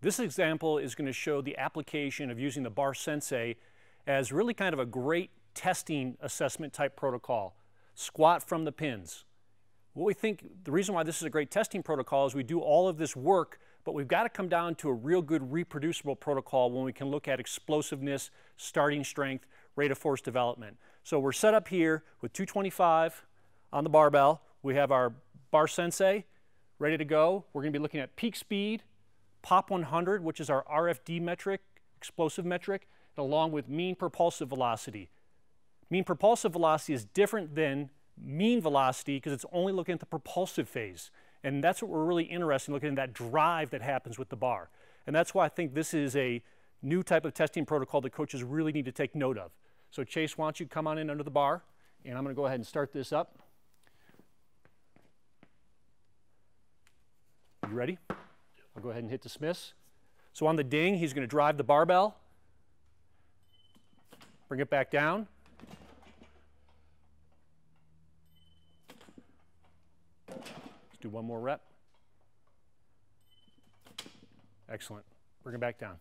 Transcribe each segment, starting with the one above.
This example is going to show the application of using the Bar Sensei as really kind of a great testing assessment type protocol. Squat from the pins. What we think, the reason why this is a great testing protocol is we do all of this work, but we've got to come down to a real good reproducible protocol when we can look at explosiveness, starting strength, rate of force development. So we're set up here with 225 on the barbell. We have our bar sensei ready to go. We're going to be looking at peak speed, POP 100, which is our RFD metric, explosive metric, along with mean propulsive velocity. Mean propulsive velocity is different than mean velocity because it's only looking at the propulsive phase. And that's what we're really interested in, looking at that drive that happens with the bar. And that's why I think this is a new type of testing protocol that coaches really need to take note of. So Chase, why don't you come on in under the bar, and I'm going to go ahead and start this up. You ready? I'll go ahead and hit dismiss. So on the ding, he's going to drive the barbell, bring it back down. Let's do one more rep. Excellent. Bring it back down.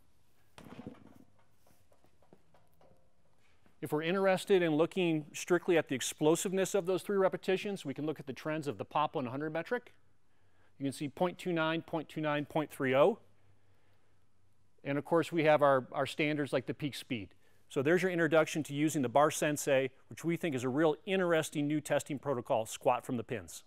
If we're interested in looking strictly at the explosiveness of those three repetitions, we can look at the trends of the POP 100 metric. You can see 0.29, 0.29, 0.30. And of course, we have our, our standards like the peak speed. So there's your introduction to using the Bar Sensei, which we think is a real interesting new testing protocol, squat from the pins.